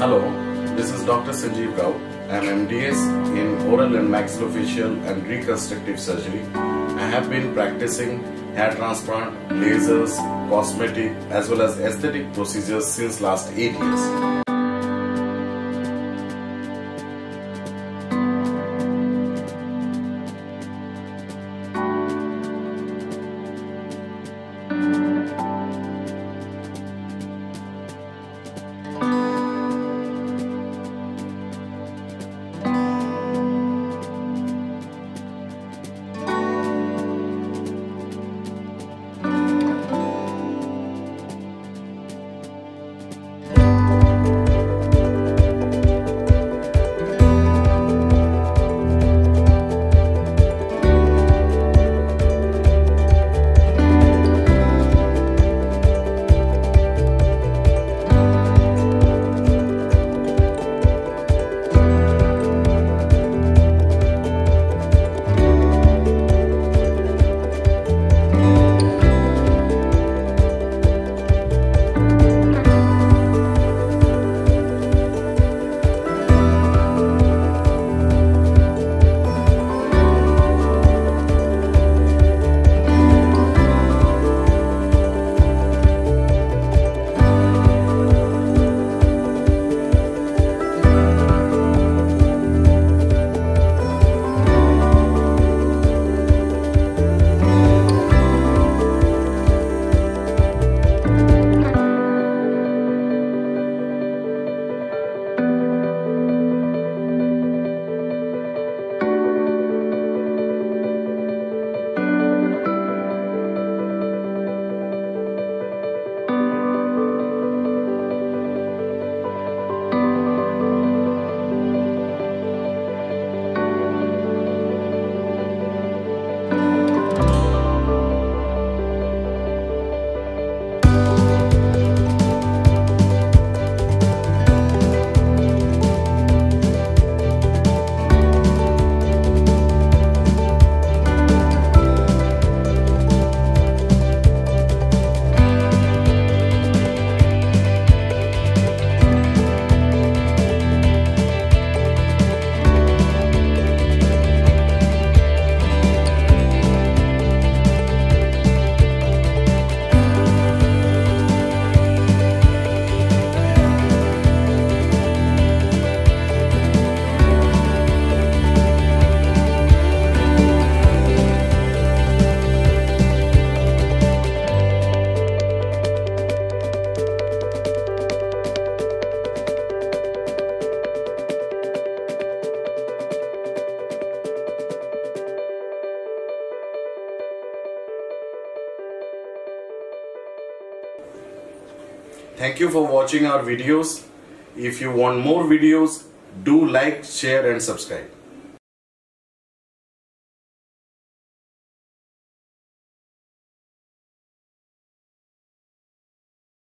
Hello, this is Dr. Sanjeeb Rout. I am MDS in oral and maxillofacial and reconstructive surgery. I have been practicing hair transplant, lasers, cosmetic as well as aesthetic procedures since last 8 years. Thank you for watching our videos. If you want more videos, do like, share and subscribe.